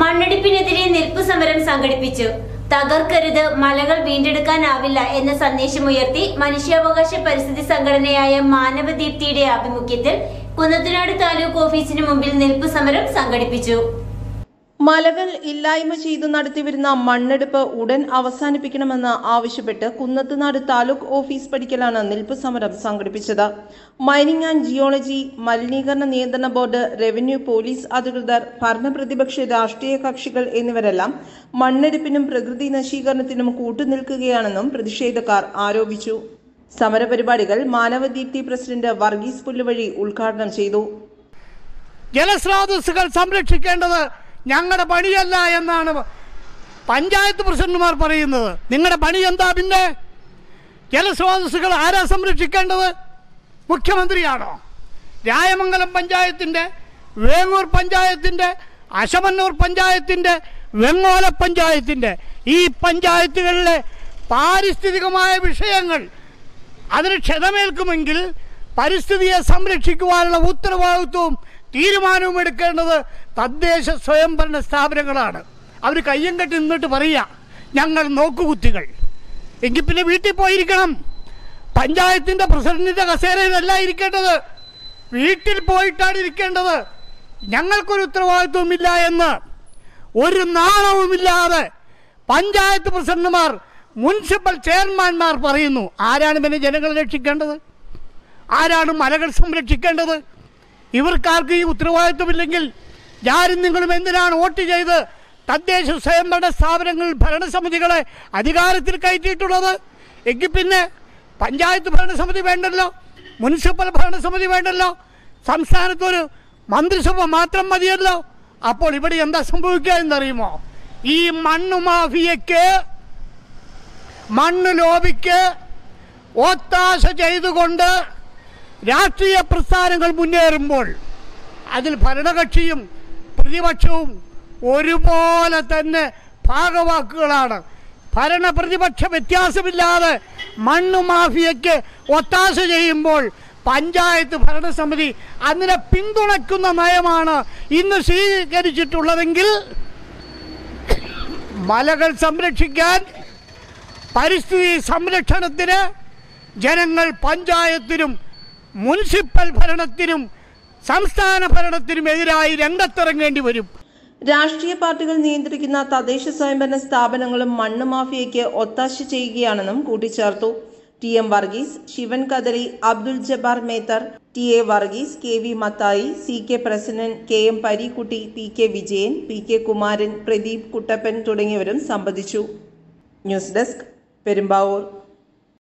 മണ്ണെടുപ്പിനെതിരെ നിൽപ്പു സമരം സംഘടിപ്പിച്ചു. തകർക്കരുത് മലകൾ വീണ്ടെടുക്കാനാവില്ല എന്ന സന്ദേശമുയർത്തി മനുഷ്യാവകാശ പരിസ്ഥിതി സംഘടനയായ മാനവദീപ്തിയുടെ ആഭിമുഖ്യത്തിൽ കുന്നത്തിനാട് താലൂക്ക് ഓഫീസിന് മുമ്പിൽ നിൽപ്പു സമരം സംഘടിപ്പിച്ചു. മലകൾ ഇല്ലായ്മ ചെയ്തു നടത്തിവരുന്ന മണ്ണെടുപ്പ് ഉടൻ അവസാനിപ്പിക്കണമെന്ന് ആവശ്യപ്പെട്ട് കുന്നത്തുനാട് താലൂക്ക് ഓഫീസ് പഠിക്കലാണ് നിൽപ്പ് സമരം സംഘടിപ്പിച്ചത്. മൈനിങ് ആൻഡ് ജിയോളജി മലിനീകരണ നിയന്ത്രണ ബോർഡ് റവന്യൂ പോലീസ് അധികൃതർ ഭരണപ്രതിപക്ഷ രാഷ്ട്രീയ കക്ഷികൾ എന്നിവരെല്ലാം മണ്ണെടുപ്പിനും പ്രകൃതി നശീകരണത്തിനും കൂട്ടുനിൽക്കുകയാണെന്നും പ്രതിഷേധക്കാർ ആരോപിച്ചു. സമരപരിപാടികൾ മാനവദീപ്തി പ്രസിഡന്റ് വർഗീസ് പുല്ലുവഴി ഉദ്ഘാടനം ചെയ്തു. ജലസ്രോതസ്സുകൾ സംരക്ഷിക്കേണ്ടത് ഞങ്ങളുടെ പണിയല്ല എന്നാണ് പഞ്ചായത്ത് പ്രസിഡന്റുമാർ പറയുന്നത്. നിങ്ങളുടെ പണി എന്താ പിന്നെ? ജലസ്രോതസ്സുകൾ ആരാ സംരക്ഷിക്കേണ്ടത്? മുഖ്യമന്ത്രിയാണോ? രായമംഗലം പഞ്ചായത്തിന്റെ വേങ്ങൂർ പഞ്ചായത്തിന്റെ അശമന്നൂർ പഞ്ചായത്തിന്റെ വെങ്ങോല പഞ്ചായത്തിന്റെ ഈ പഞ്ചായത്തുകളിലെ പാരിസ്ഥിതികമായ വിഷയങ്ങൾ അതിന് ക്ഷതമേൽക്കുമെങ്കിൽ പരിസ്ഥിതിയെ സംരക്ഷിക്കുവാനുള്ള ഉത്തരവാദിത്വവും തീരുമാനവും എടുക്കേണ്ടത് തദ്ദേശ സ്വയംഭരണ സ്ഥാപനങ്ങളാണ്. അവർ കയ്യം കെട്ടി നിന്നിട്ട് പറയുക ഞങ്ങൾ നോക്കുകുത്തികൾ. എങ്കിൽ പിന്നെ വീട്ടിൽ പോയിരിക്കണം. പഞ്ചായത്തിന്റെ പ്രസിഡന്റിന്റെ കസേരയിലല്ല ഇരിക്കേണ്ടത്. വീട്ടിൽ പോയിട്ടാണ് ഇരിക്കേണ്ടത്. ഞങ്ങൾക്കൊരു ഉത്തരവാദിത്വമില്ല എന്ന്. ഒരു നാണവുമില്ലാതെ പഞ്ചായത്ത് പ്രസിഡന്റുമാർ മുനിസിപ്പൽ ചെയർമാൻമാർ പറയുന്നു ആരാണ് പിന്നെ ജനങ്ങളെ രക്ഷിക്കേണ്ടത്? ആരാണ് മലകൾ സംരക്ഷിക്കേണ്ടത്? ഇവർക്കാർക്ക് ഈ ഉത്തരവാദിത്വമില്ലെങ്കിൽ ഞാനും നിങ്ങളും എന്തിനാണ് വോട്ട് ചെയ്ത് തദ്ദേശ സ്വയംഭരണ സ്ഥാപനങ്ങൾ ഭരണസമിതികളെ അധികാരത്തിൽ കയറ്റിയിട്ടുള്ളത്? എങ്കിൽ പിന്നെ പഞ്ചായത്ത് ഭരണസമിതി വേണ്ടല്ലോ മുനിസിപ്പൽ ഭരണസമിതി വേണ്ടല്ലോ സംസ്ഥാനത്തൊരു മന്ത്രിസഭ മാത്രം മതിയല്ലോ. അപ്പോൾ ഇവിടെ എന്താ സംഭവിക്കുക എന്നറിയുമോ? ഈ മണ്ണ് മാഫിയയ്ക്ക് മണ്ണ് ലോബിക്ക് ഒത്താശ ചെയ്തുകൊണ്ട് രാഷ്ട്രീയ പ്രസ്ഥാനങ്ങൾ മുന്നേറുമ്പോൾ അതിൽ ഭരണകക്ഷിയും പ്രതിപക്ഷവും ഒരുപോലെ തന്നെ ഭാഗവാക്കുകളാണ്. ഭരണ പ്രതിപക്ഷ വ്യത്യാസമില്ലാതെ മണ്ണു മാഫിയയ്ക്ക് ഒത്താശ ചെയ്യുമ്പോൾ പഞ്ചായത്ത് ഭരണസമിതി അതിനെ പിന്തുണയ്ക്കുന്ന നയമാണ് ഇന്ന് സ്വീകരിച്ചിട്ടുള്ളതെങ്കിൽ മലകൾ സംരക്ഷിക്കാൻ പരിസ്ഥിതി സംരക്ഷണത്തിന് ജനങ്ങൾ പഞ്ചായത്തിനും മുനിസിപ്പൽ ഭരണത്തിനും സംസ്ഥാന ഭരണത്തിനും എതിരായി രംഗത്തിറങ്ങേണ്ടി വരും. രാഷ്ട്രീയ പാർട്ടികൾ നിയന്ത്രിക്കുന്ന തദ്ദേശ സ്വയംഭരണ സ്ഥാപനങ്ങളും മണ്ണ് മാഫിയയ്ക്ക് ഒത്താശ ചെയ്യുകയാണെന്നും കൂട്ടിച്ചേർത്തു. T M Varghese Sivan Kadali Abdul Jabbar Methar T A Varghese K V Mathai C K president K M Pareekutty P K Vijayan P K Kumaran Pradeep Kuttappan തുടങ്ങിയവരും സംബന്ധിച്ചു. News desk Perumbavoor.